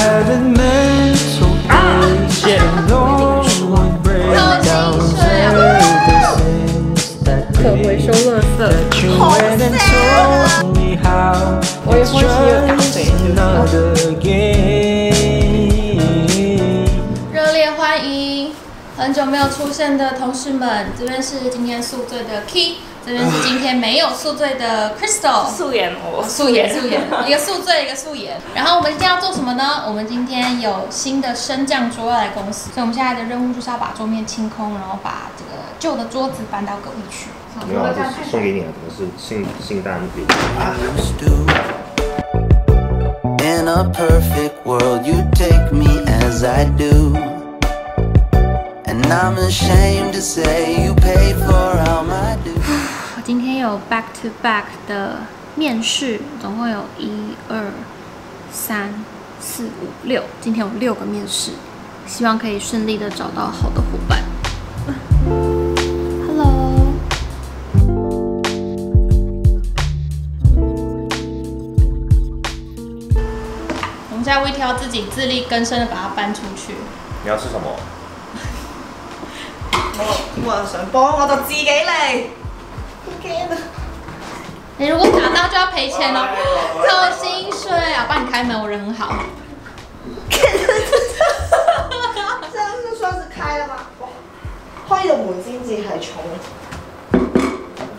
haven't met 没有出现的同事们，这边是今天宿醉的 Key，这边是今天没有宿醉的 Crystal。素颜我素颜，素颜，一个宿醉，一个素颜。然后我们今天要做什么呢？我们今天有新的升降桌要来公司，所以我们现在的任务就是要把桌面清空，然后把这个旧的桌子搬到隔壁去。好没有啊，这是送给你的，可能是圣圣诞礼物。used 我今天有 back to back 的面试，总共有一二三四五六，今天有六个面试，希望可以顺利的找到好的伙伴。Hello，我们现在微挑自己自力更生的把它搬出去。你要吃什么？我冇人想帮，我就自己嚟。好驚啊！你如果打到就要赔錢哦，扣薪水啊！帮你开门，我人很好。這樣就算是開啦嘛。哇！開到門先至係重。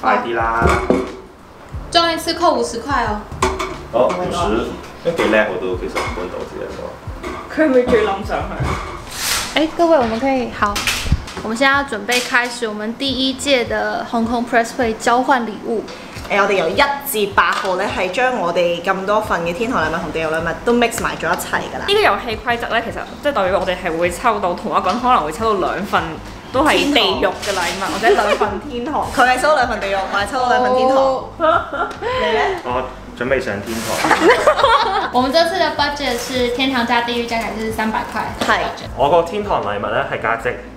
快啲啦！裝一次扣五十块哦。哦，五十，都幾叻我都其實搬到自己咗。佢係咪最諗上去？哎，各位，我们可以好，我们现在要準備開始我們第一屆的 Hong Kong Press Play 交換禮物。誒，我哋由一至八號咧，係將我哋咁多份嘅天堂禮物同地獄禮物都 mix 埋咗一齊㗎啦呢。個遊戲規則咧，其實即係代表我哋係會抽到同一個人可能會抽到兩份都係地獄嘅禮物，或者兩份天堂。佢係抽到兩份地獄，我係抽到兩份天堂。你咧？我準備上天堂。我們這次嘅 budget 是天堂加地獄加起來就是三百塊。係我個天堂禮物咧係價值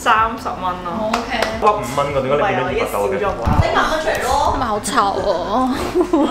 三十蚊咯。OK，哇，五蚊個點解你變咗唔係啊，已經二百九嘅？少咗冇你慢慢出嚟咯他。們好吵哦。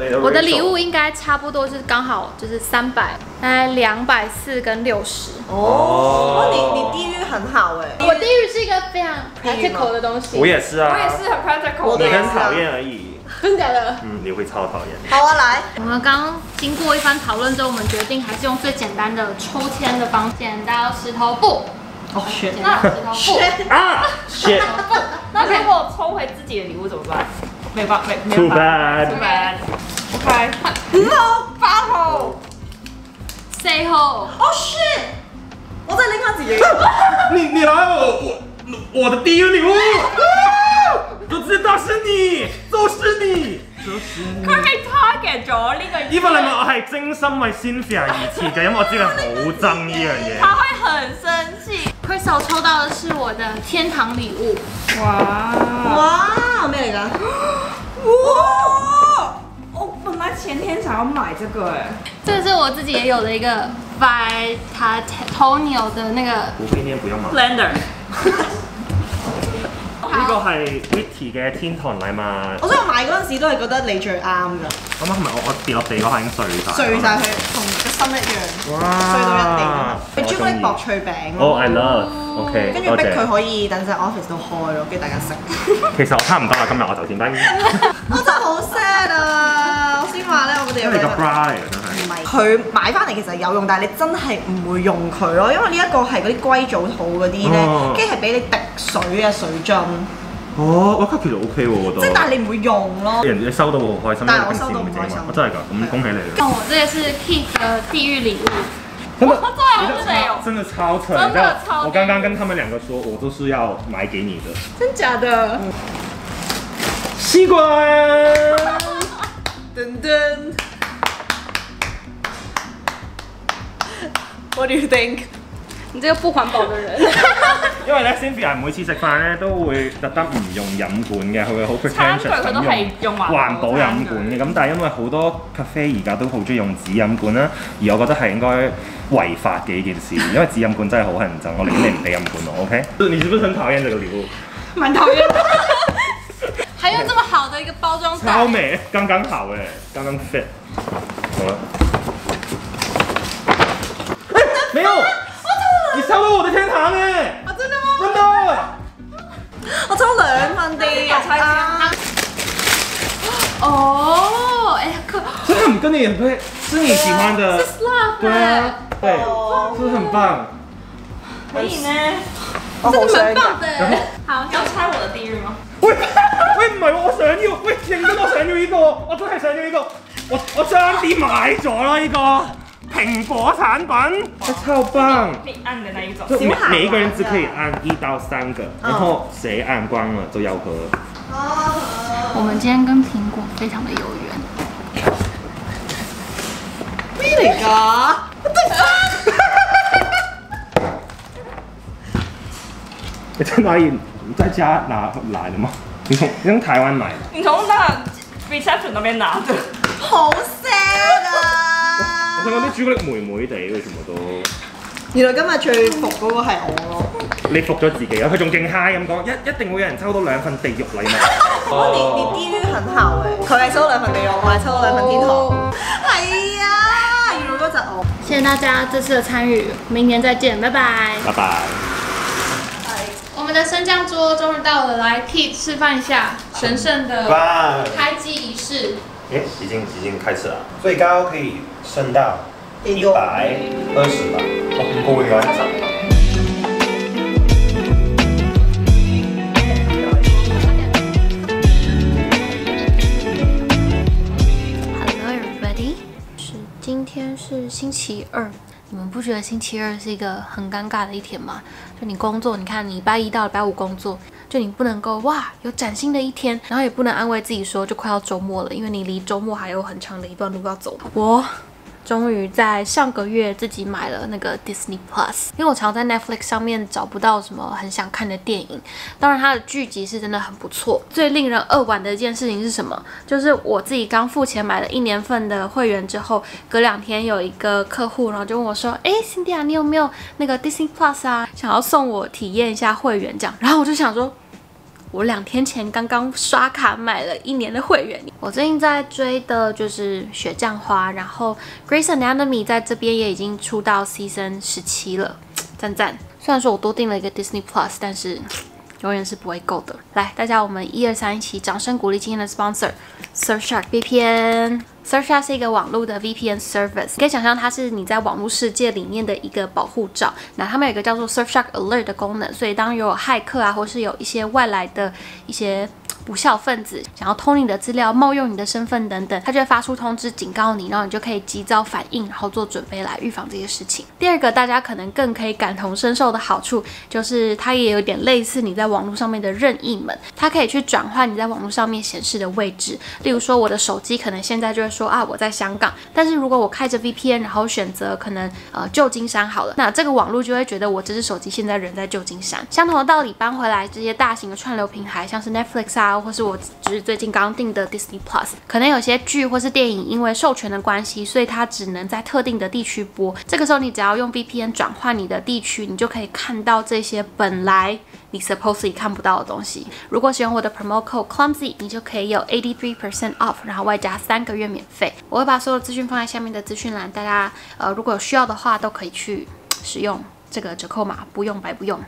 你 我的禮物應該差不多是剛好就是三百，大概兩百四跟六十。哦，你你地域很好誒。我地域是一個非常 practical 的東我西。也是啊。我也是很 practical 你的。很討厭而已。真的假的？嗯，你會超討厭。好啊，來。我們剛剛經過一番討論之後，我們決定還是用最簡單的抽籤的方式，剪刀石頭布。哦，選剪刀石頭布。啊！shit！那如果抽回自己的礼物怎麼辦？沒辦沒沒 Too 辦法 bad Too bad。OK。五號八號。四號。哦 shit！我真係拎翻自己。你你来我我我的第一礼物，都知道是你，就是你，就是你。佢係 target 咗呢個。呢份禮物我係精心為 Cynthia 而設嘅，因為我知佢好憎呢樣嘢。他會很生氣。Crystal 抽到的是我的天堂禮物，哇！哇，咩嚟㗎？哇！我本來前天想要買這個哎。這個是我自己也有的一個 Vitatonial 的那個。我今天不用買。Blender。呢個係 Witty 嘅天堂禮物。我想買嗰陣時都係覺得你最啱㗎，咁啊，係咪我我跌落地嗰下已經碎晒？碎晒佢，同個心一樣，哇！碎到一地。佢朱古力薄脆餅哦，I，love。OK，跟住。逼佢可以等陣 office 都開咯，跟住大家食。其實我差唔多啦，今日我就點燈。我真係好 sad 啊！我先話咧，我哋有因為個 bra 嚟嘅真唔係。佢買翻嚟其實有用，但係你真係唔會用佢咯，因為呢一個係嗰啲硅藻土嗰啲咧哦，跟住係俾你滴水啊水樽，哦，我覺得其實 OK 喎，我覺得。即係但係你唔會用咯。人哋收到會好開心，但係我收到唔開心。我真係㗎，咁恭喜你。我，這個是 Keith 的地獄禮物。真的，真的好水哦真的超蠢！真的你知道超我剛剛跟他們兩個說，我都是要買給你的。真假的？西瓜。噔噔。What do you think？你这个不环保的人。因為咧，Cynthia 每次食飯咧都會特登唔用飲管嘅，佢會好 pretentious 具佢都係用環保環保飲管嘅。咁但係因為好多 cafe 而家都好中意用紙飲管啦，而我覺得係應該違法嘅一件事，因為紙飲管真係好乞人憎，我寧願你唔俾飲管我，OK？你是不是很討厭這個禮物？蛮讨厌的。还有这么好的一个包装袋，超美，刚刚好哎，刚刚 fit。好了。哎沒有，你燒到我的天堂哎！啊，真的嗎？真的。我超冷，慢啲啊！哦，哎呀，可这个很跟你很配，是你喜欢的。love 對啊，對，哦是不是很棒？可以呢？我好想㗎。的。好，要猜我的地獄嗎？唔係喎，我想要，喂，認真我想要呢個，我真係想要呢個，我我爭啲買咗啦呢個蘋果產品，它超棒。你按的那一種。就每每一個人只可以按一到三個，然後誰按光了就要喝。我們今天跟蘋果非常的有缘。咩 嚟㗎？你在哪裡？你在家拿來的嗎？你从你從台湾买的？你从那個 reception 那边拿的。好 sad 啊！我想講啲朱古力妹妹地嘅全部都，原來今日最服嗰個係我咯。你服咗自己啊！佢仲勁 high 咁講，一一定會有人抽到兩份地獄禮物。我 你你低於很好誒，佢係抽到兩份地獄，我係抽到兩份天堂。係啊，原來嗰陣我谢谢大家这次的参与，明年再见，拜拜。拜拜。我们的升降桌终于到了，来 Kit 示范一下神圣的，开机仪式。哎，已经已经开始了，最高可以升到一百二十吧，哦，唔高嘅。Hello everybody，是今天是星期二，你们不觉得星期二是一个很尴尬的一天吗？就你工作，你看你礼拜一到礼拜五工作，就你不能够哇有崭新的一天，然后也不能安慰自己说就快要周末了，因为你离周末还有很长的一段路要走。我终于在上个月自己买了那个 Disney Plus，因为我常在 Netflix 上面找不到什么很想看的电影，当然它的剧集是真的很不错。最令人扼腕的一件事情是什么？就是我自己刚付钱买了一年份的会员之后，隔两天有一个客户，然后就问我说：“哎，Cindy 你有没有那个 Disney Plus 啊？想要送我体验一下会员这样？”然后我就想说。我两天前刚刚刷卡买了一年的会员。我最近在追的就是《雪降花》，然后《Grace Anatomy》在这边也已经出到 Season 十七了，赞赞。虽然说我多订了一个 Disney Plus，但是永远是不会够的。来，大家我们一二三一起掌声鼓励今天的 sponsor Surfshark VPN。Surfshark 是一个网络的 VPN service，你可以想象它是你在网络世界里面的一个保护罩。那他们有一个叫做 Surfshark Alert 的功能，所以当有骇客啊，或是有一些外来的一些不孝分子想要偷你的资料、冒用你的身份等等，他就会发出通知警告你，然后你就可以及早反应，然后做准备来预防这些事情。第二个，大家可能更可以感同身受的好处，就是它也有点类似你在网络上面的任意门，它可以去转换你在网络上面显示的位置。例如说，我的手机可能现在就会说啊我在香港，但是如果我开着 VPN，然后选择可能呃旧金山好了，那这个网络就会觉得我这只手机现在人在旧金山。相同的道理搬回来，这些大型的串流平台，像是 Netflix 啊，或是我只是最近刚订的 Disney Plus，可能有些剧或是电影因为授权的关系，所以它只能在特定的地区播。这个时候你只要用 VPN 转换你的地区，你就可以看到这些本来你 supposedly 看不到的东西。如果使用我的 promo code clumsy，你就可以有 eighty three percent off，然后外加三个月免费。我会把所有资讯放在下面的资讯栏，大家呃如果有需要的话都可以去使用这个折扣码，不用白不用。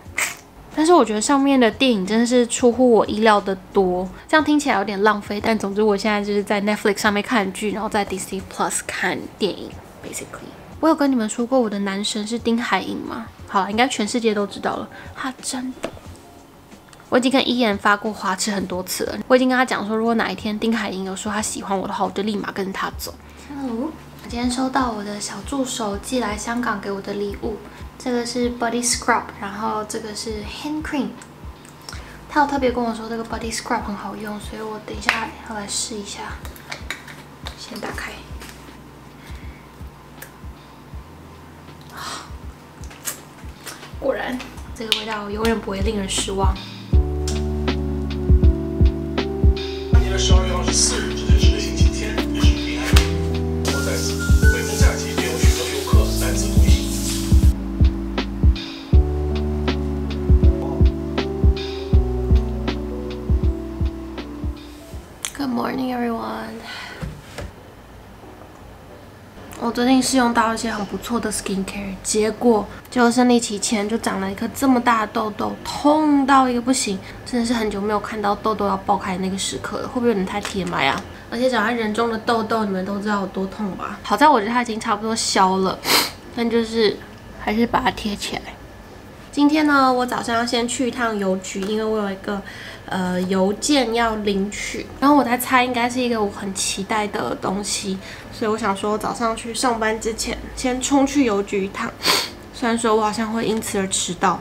但是我觉得上面的电影真的是出乎我意料的多，这样听起来有点浪费。但总之，我现在就是在 Netflix 上面看剧，然后在 Disney Plus 看电影，basically。我有跟你们说过我的男神是丁海寅吗？好了，应该全世界都知道了，他真的。我已经跟伊言发过花痴很多次了，我已经跟他讲说，如果哪一天丁海寅有说他喜欢我的话，我就立马跟着他走。Hello，今天收到我的小助手寄来香港给我的礼物，这个是 Body Scrub，然后这个是 Hand Cream。他有特别跟我说这个 Body Scrub 很好用，所以我等一下要来试一下。先打开。果然，这个味道永远不会令人失望。今年的十二月二十四我最近试用到一些很不错的 skincare，结果就生理期前就长了一颗这么大的痘痘，痛到一个不行，真的是很久没有看到痘痘要爆开的那个时刻了，会不会有点太贴埋啊？而且长在人中的痘痘，你们都知道有多痛吧？好在我觉得它已经差不多消了，但就是还是把它贴起来。今天呢，我早上要先去一趟邮局，因为我有一个呃邮件要领取，然后我在猜应该是一个我很期待的东西，所以我想说早上去上班之前先冲去邮局一趟。虽然说我好像会因此而迟到。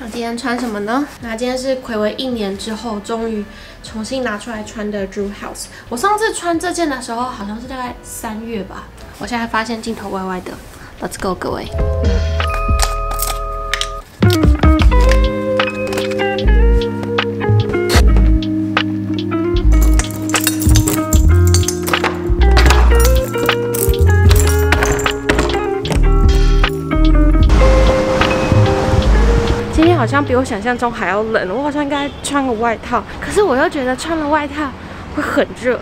那今天穿什么呢？那今天是暌违一年之后，终于重新拿出来穿的 Drew House。我上次穿这件的时候好像是大概三月吧，我现在发现镜头歪歪的。Let's go，各位。比我想象中还要冷，我好像应该穿个外套，可是我又觉得穿了外套会很热。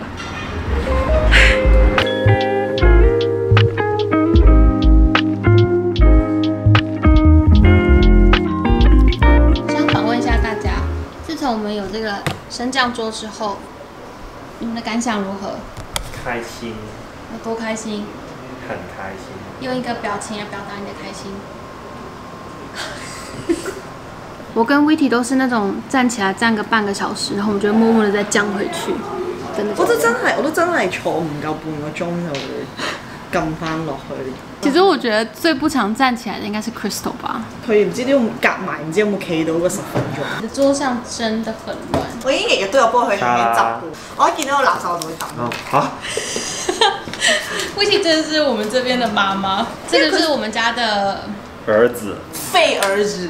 想访问一下大家，自从我们有这个升降桌之后，你们的感想如何？开心，有多开心？很开心。用一个表情来表达你的开心。我跟 Viti 都是那种站起来站个半个小时，然后我们就会默默的再降回去，真的。我都真係，我都真係坐唔夠半個鐘就會撳翻落去。其實我覺得最不常站起來的應該是 Crystal 吧。佢唔知都夾埋，唔知有冇企到嗰十分鐘。你桌上真的很亂。我已經日日都有幫佢喺邊執嘅，我一見到個垃圾我就會抌。哦，好，Viti 這是我們這邊的媽媽，這個是我們家的。兒子，非兒子，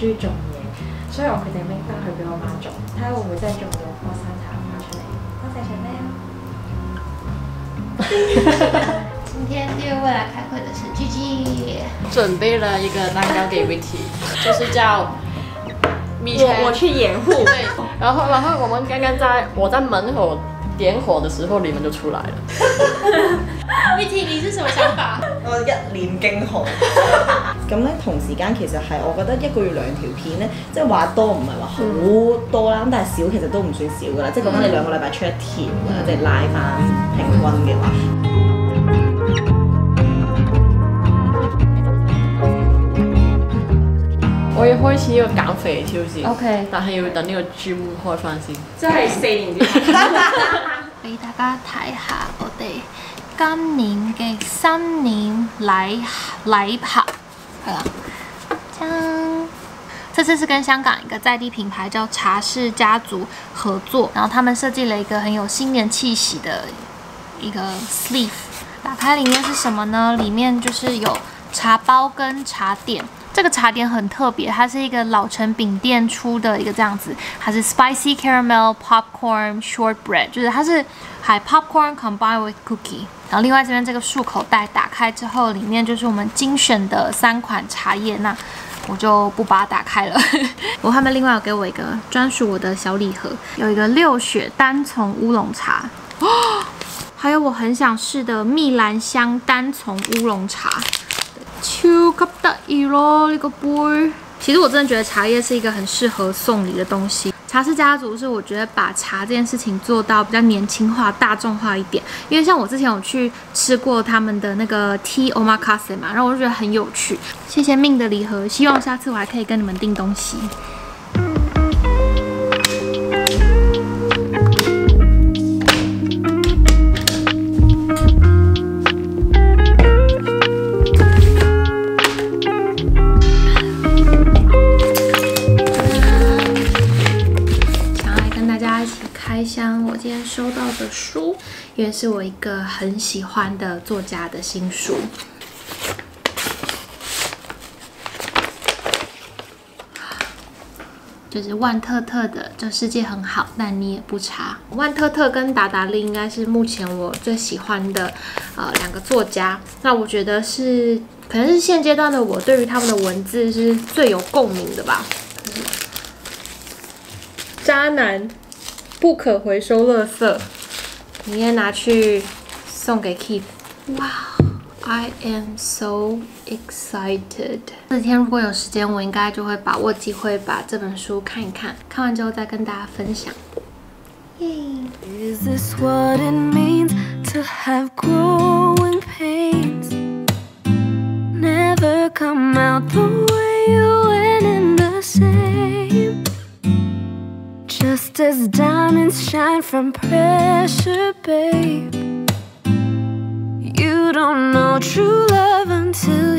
中意種嘢，所以我決定拎翻去俾我媽種，睇下會唔會真係種到棵山茶花出嚟。多謝 Chanel。今天第二位來開會的是 Gigi。准备了一个蛋糕给 Vicky，就是叫米我我去掩護。对，然后然后我们刚刚在我在门口点火的时候，你们就出来了。Vicky，你是什麼想法？我一臉驚恐。咁咧同時間其實係我覺得一個月兩條片咧，即係話多唔係話好多啦，咁但係少其實都唔算少噶啦。即係講緊你兩個禮拜出一條㗎啦，即係拉翻平均嘅話。我要開始呢個減肥挑戰 OK 但係要等呢個 gym 開翻先。即係四年之後。俾大家睇下我哋今年嘅新年禮禮盒，係啦，锵！這次是跟香港一個在地品牌叫茶室家族合作，然後他們設計了一個很有新年氣息的一個 sleeve。打開裡面是什麼呢？裡面就是有茶包跟茶點。這这个茶点很特别，它是一个老城饼店出的一个这样子，它是 spicy caramel popcorn shortbread，就是它是还 popcorn combined with cookie。然后另外这边这个漱口袋打开之后，里面就是我们精选的三款茶叶，那我就不把它打开了。我他们另外有给我一个专属我的小礼盒，有一个六雪单丛乌龙茶。还有我很想试的蜜兰香单丛乌龙茶，超級得意咯呢个杯。其实我真的觉得茶叶是一个很适合送礼的东西。茶室家族是我觉得把茶这件事情做到比较年轻化、大众化一点。因为像我之前有去吃过他们的那个 t omakase 嘛，然后我就觉得很有趣。谢谢命的礼盒，希望下次我还可以跟你们订东西。今天收到的书，因为是我一个很喜欢的作家的新书。就是万特特的《这世界很好，但你也不差》。万特特跟达达利应该是目前我最喜欢的呃两个作家。那我觉得是可能是现阶段的我对于他们的文字是最有共鸣的吧。渣男不可回收垃圾，明天拿去送给 Keith。哇、I am so excited！这几天如果有时间，我应该就会把握机会把这本书看一看，看完之后再跟大家分享。耶！Is this what it means to have growing pains? Never come out the way you went in the same. As diamonds shine from pressure, babe. You don't know true love until you.